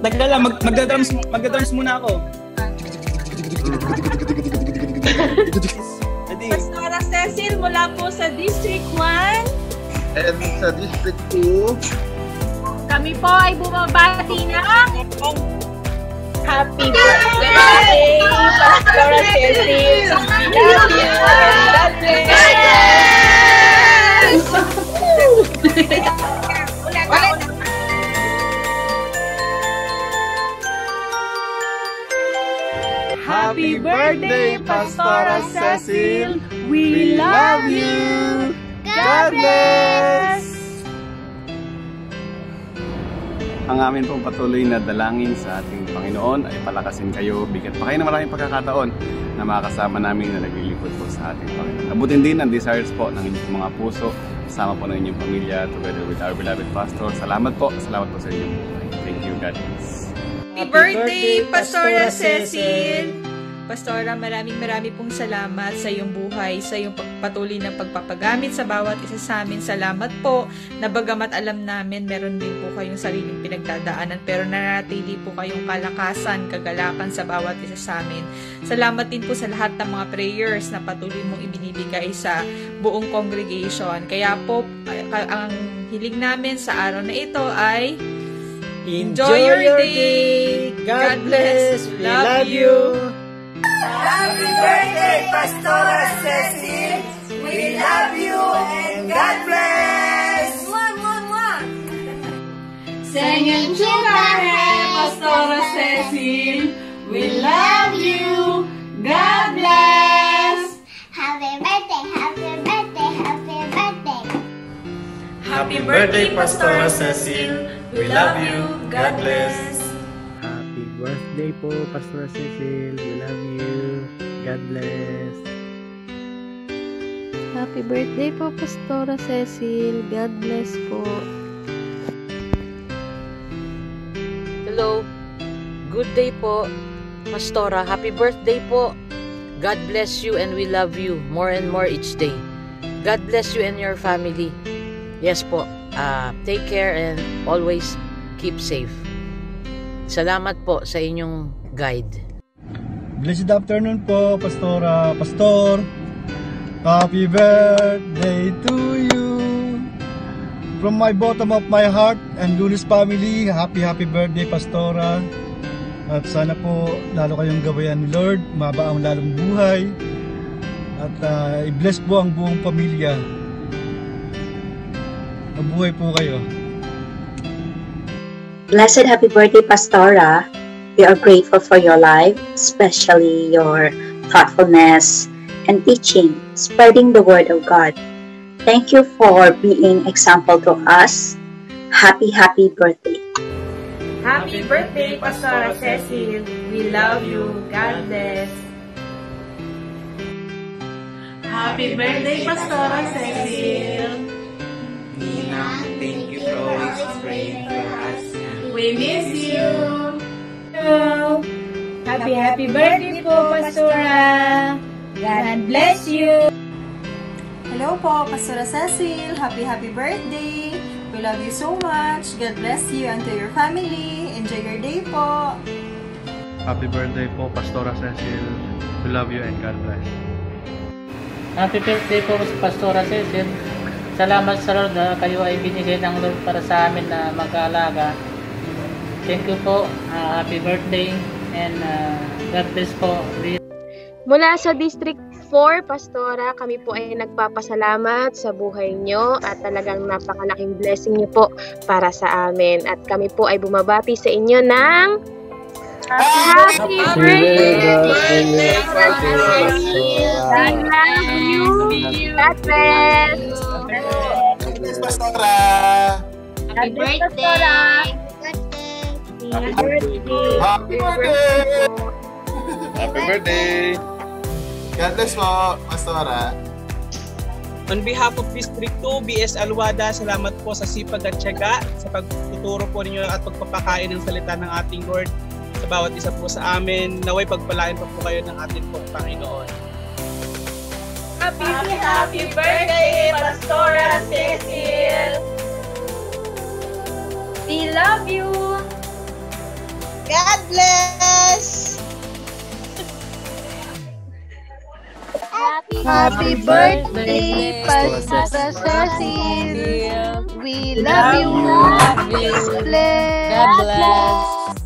Tagla lang, mag magda-drums, magda-drums muna ako. Pastora Cecil mula po sa District 1. And sa District 2, Kami po ay bumabati ng Happy birthday, Pastora Cecil! We love you! God bless! Happy birthday, Pastora Cecil! We love you! God bless! Ang amin pong patuloy na dalangin sa ating Panginoon ay palakasin kayo, bigyan pa kayo ng maraming pagkakataon na makakasama namin na naglilingkod po sa ating Panginoon. Abutin din ang desires po ng inyong mga puso, kasama po ng inyong pamilya, together with our beloved pastor. Salamat po, salamat po sa inyong buhay. Thank you, God bless. Happy birthday, Pastora Cecil! Pastora, maraming maraming pong salamat sa iyong buhay, sa iyong patuloy na pagpapagamit sa bawat isa sa amin. Salamat po na bagamat alam namin meron din po kayong sariling pinagdadaanan pero nanatili po kayong kalakasan, kagalakan sa bawat isa sa amin. Salamat din po sa lahat ng mga prayers na patuloy mong ibinibigay sa buong congregation. Kaya po, ang hiling namin sa araw na ito ay Enjoy your day. God bless. We love you. Happy birthday, Pastora Cecil! We love you and God bless! Mwah, mwah, mwah! Singing Chukare, Pastora Cecil. We love you. God bless. Happy birthday, happy birthday, happy birthday. Happy birthday, Pastora Cecil. We love you. God bless. Happy birthday po, Pastor Cecil. We love you. God bless. Happy birthday po, Pastora Cecil. God bless po. Hello. Good day po, Pastora. Happy birthday po. God bless you and we love you more and more each day. God bless you and your family. Yes po. Uh, take care and always keep safe. Salamat po sa inyong guide. Blessed afternoon po, Pastora, Pastor. Happy birthday to you. From my bottom of my heart and Lunis family, happy happy birthday, Pastora. At sana po lalo kayong gabayan ni Lord, maba ang lalong buhay. At uh, i-bless po ang buong pamilya. Mabuhay po kayo. Blessed happy birthday, Pastora. We are grateful for your life, especially your thoughtfulness and teaching, spreading the word of God. Thank you for being example to us. Happy, happy birthday. Happy birthday, Pastora Cecil. We love you. God bless. Happy birthday, Pastora Cecil! Happy, happy birthday po, Pastora. God bless you. Hello po, Pastora Cecil. Happy, happy birthday. We love you so much. God bless you and to your family. Enjoy your day po. Happy birthday po, Pastora Cecil. We love you and God bless. Happy birthday po Pastora Cecil. Salamat sa Lord na kayo ay binigay ng Lord para sa amin na mag-aalaga. Thank you po. Uh, happy birthday and uh, God bless po. Mula sa District 4, Pastora, kami po ay nagpapasalamat sa buhay nyo at talagang napakalaking blessing nyo po para sa amin. At kami po ay bumabati sa inyo ng Happy birthday! I love you! God bless! Pastora! Happy birthday! Happy birthday! Happy birthday! Happy birthday! God bless po, Pastora. On behalf of District 2, BS Alwada, salamat po sa sipag at tiyaga sa pagtuturo po ninyo at pagpapakain ng salita ng ating Lord sa bawat isa po sa amin. Naway pagpalain pa po kayo ng ating pong Panginoon. Happy, happy birthday, Pastora Cecil! We love you. God bless! Happy, Happy birthday, birthday Pastor We love you! God bless! God bless.